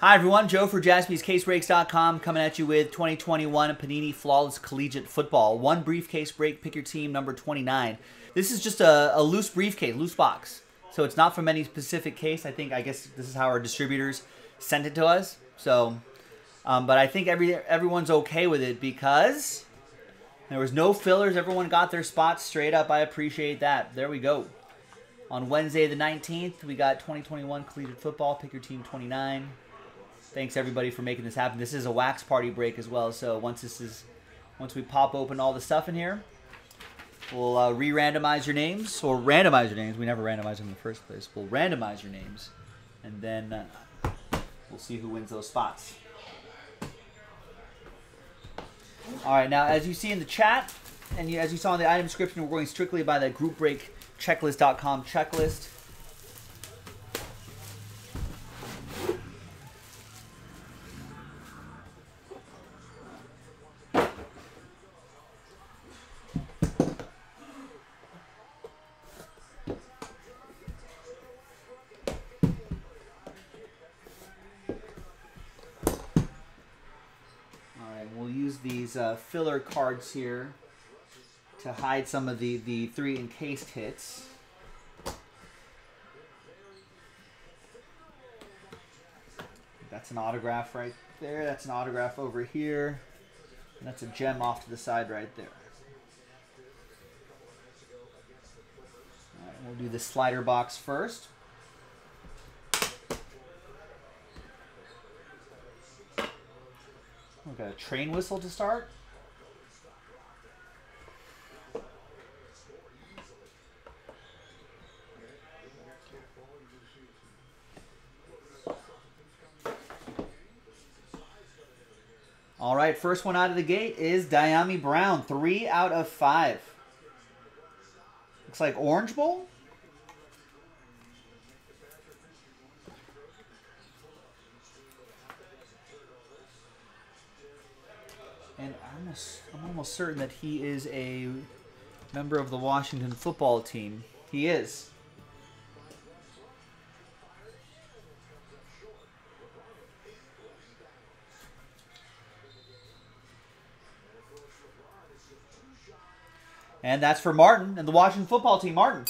Hi, everyone. Joe for jaspyscasebreaks.com coming at you with 2021 Panini Flawless Collegiate Football. One briefcase break, pick your team, number 29. This is just a, a loose briefcase, loose box. So it's not from any specific case. I think, I guess this is how our distributors sent it to us. So, um, but I think every everyone's okay with it because there was no fillers. Everyone got their spots straight up. I appreciate that. There we go. On Wednesday the 19th, we got 2021 Collegiate Football, pick your team 29 thanks everybody for making this happen. This is a wax party break as well. So once this is, once we pop open all the stuff in here, we'll uh, re-randomize your names or randomize your names. We never randomize them in the first place. We'll randomize your names, and then uh, we'll see who wins those spots. All right, now as you see in the chat, and you, as you saw in the item description, we're going strictly by the group break checklist.com checklist. These uh, filler cards here to hide some of the, the three encased hits. That's an autograph right there. That's an autograph over here. And that's a gem off to the side right there. All right, we'll do the slider box first. Okay, a train whistle to start. All right, first one out of the gate is Dyami Brown, three out of five. Looks like Orange Bowl. I'm almost, certain that he is a member of the Washington football team. He is. And that's for Martin and the Washington football team. Martin,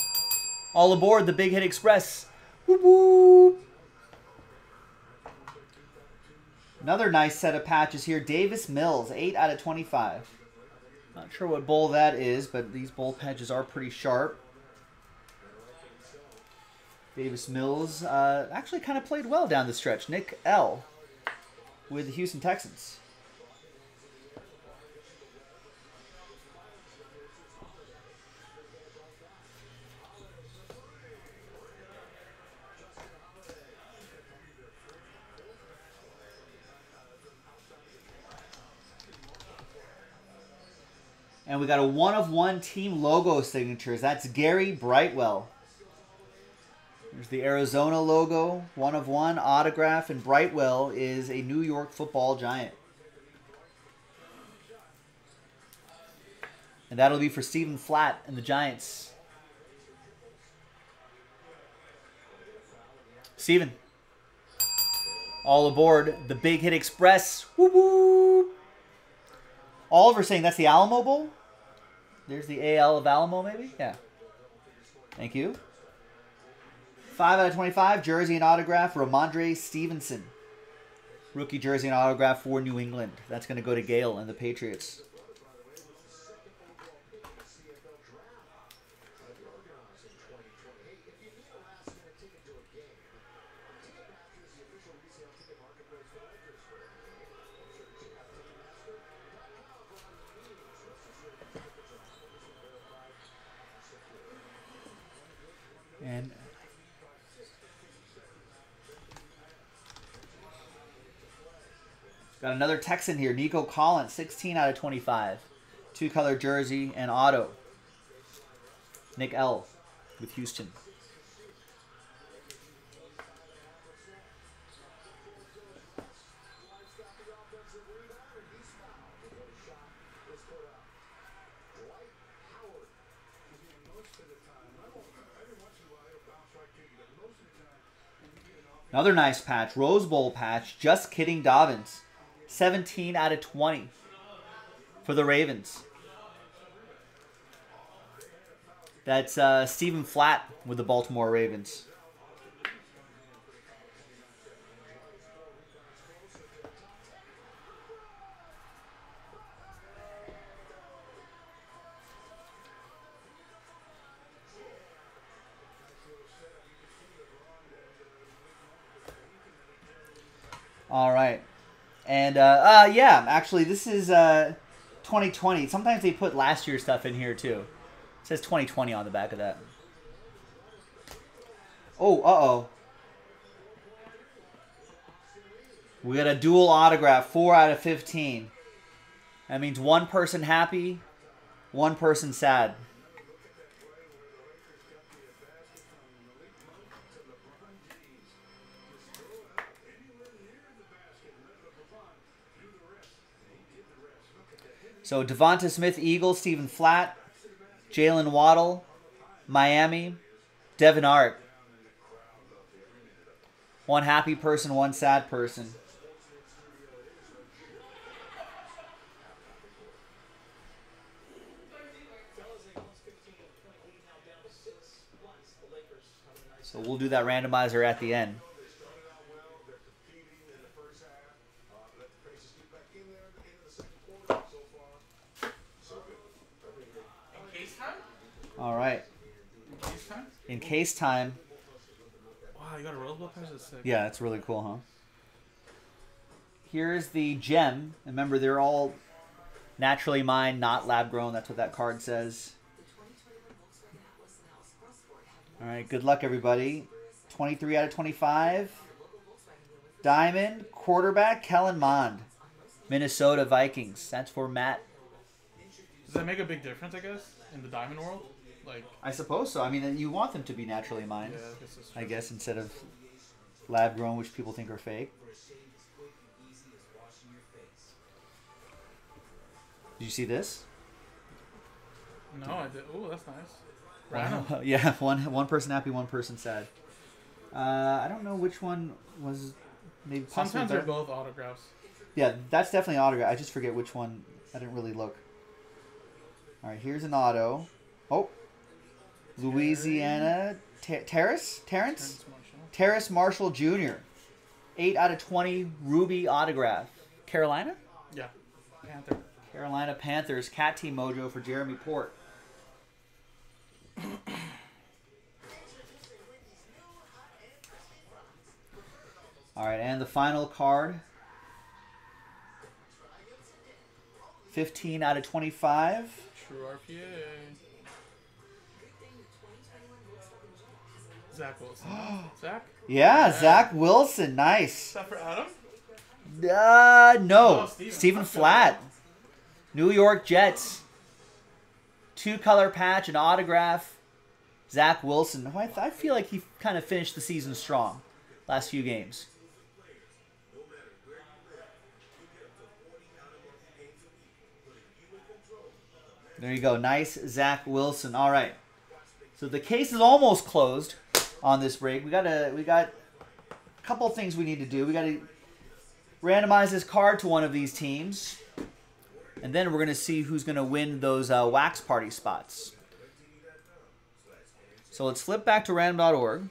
all aboard the Big Hit Express. Whoop, Another nice set of patches here. Davis Mills, 8 out of 25. Not sure what bowl that is, but these bowl patches are pretty sharp. Davis Mills uh, actually kind of played well down the stretch. Nick L. with the Houston Texans. And we got a one of one team logo signatures. That's Gary Brightwell. There's the Arizona logo, one of one autograph, and Brightwell is a New York football giant. And that'll be for Stephen Flatt and the Giants. Stephen. All aboard the Big Hit Express. Woo woo. Oliver saying that's the Alamo Bowl? There's the AL of Alamo, maybe? Yeah. Thank you. 5 out of 25, jersey and autograph, Rhamondre Stevenson. Rookie jersey and autograph for New England. That's going to go to Gale and the Patriots. And got another Texan here, Nico Collins, 16 out of 25. Two color jersey and auto. Nick L with Houston. Another nice patch. Rose Bowl patch. Just kidding, Dobbins. 17 out of 20 for the Ravens. That's uh, Stephen Flatt with the Baltimore Ravens. All right. And uh, uh, yeah, actually, this is uh, 2020. Sometimes they put last year's stuff in here too. It says 2020 on the back of that. Oh, uh oh. We got a dual autograph, four out of 15. That means one person happy, one person sad. So Devonta Smith, Eagles, Stephen Flatt, Jaylen Waddle, Miami, Devin Art. One happy person, one sad person. So we'll do that randomizer at the end. All right. Case time? In case time. Wow, you got a patch? That's sick. Yeah, that's really cool, huh? Here's the gem. Remember, they're all naturally mined, not lab grown. That's what that card says. All right, good luck, everybody. 23 out of 25. Diamond, quarterback, Kellen Mond. Minnesota Vikings. That's for Matt. Does that make a big difference, I guess, in the diamond world? Like, I suppose so. I mean, you want them to be naturally mined, yeah, I guess I guess, instead of lab grown, which people think are fake. Did you see this? No, I did. Oh, that's nice. Wow. yeah, one one person happy, one person sad. Uh, I don't know which one was maybe Sometimes they're both autographs. Yeah, that's definitely autograph. I just forget which one. I didn't really look. All right, here's an auto. Oh, Louisiana Ter- Terrace Terrence Terrence Marshall. Terrace Marshall Jr. Eight out of twenty Ruby autograph. Carolina. Yeah. Panther. Carolina Panthers cat team mojo for Jeremy Port. All right, and the final card. 15 out of 25. True RPA. Zach Wilson. Zach? Yeah, Zach Wilson. Nice. Is that for Adam? Uh, no. Oh, Steven. Flat. New York Jets. Two color patch, an autograph. Zach Wilson. I, I feel like he kind of finished the season strong last few games. There you go. Nice Zach Wilson. All right. So the case is almost closed on this break. We got a we got a couple things we need to do. We got to randomize this card to one of these teams, and then we're gonna see who's gonna win those uh, wax party spots. So let's flip back to random.org.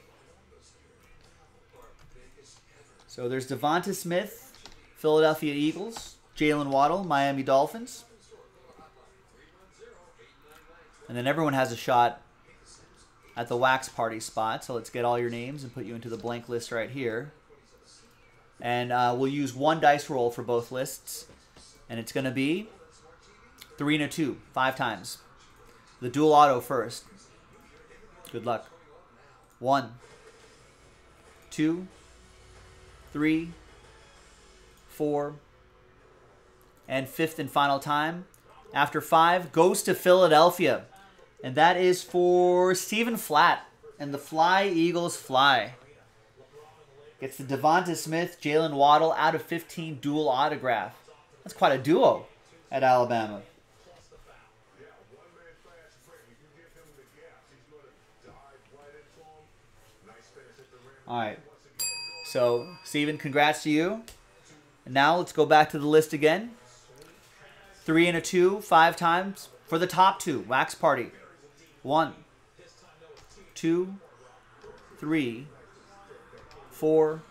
So there's Devonta Smith, Philadelphia Eagles, Jaylen Waddle, Miami Dolphins. And then everyone has a shot at the wax party spot. So let's get all your names and put you into the blank list right here. And uh, we'll use one dice roll for both lists. And it's going to be three and a two, five times. The dual auto first. Good luck. One, two, three, four, and fifth and final time. After five, goes to Philadelphia. And that is for Stephen Flat And the Fly Eagles fly. Gets the Devonta Smith, Jaylen Waddle out of 15 dual autograph. That's quite a duo at Alabama. All right. So, Steven, congrats to you. And now let's go back to the list again. Three and a two, five times for the top two. Wax Party. One, two, three, four,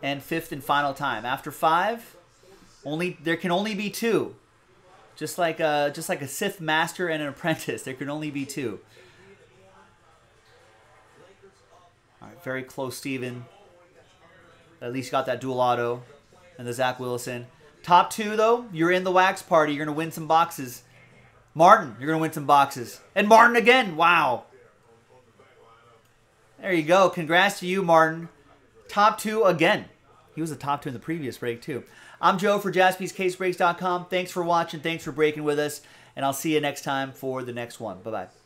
and fifth and final time. After five, only there can only be two. Just like a just like a Sith master and an apprentice, there can only be two. All right, very close, Steven. At least got that dual auto and the Zach Wilson. Top two, though, you're in the wax party. You're to win some boxes. Martin, you're going to win some boxes. And Martin again. Wow. There you go. Congrats to you, Martin. Top two again. He was a top two in the previous break, too. I'm Joe for jaspyscasebreaks.com. Thanks for watching. Thanks for breaking with us. And I'll see you next time for the next one. Bye bye.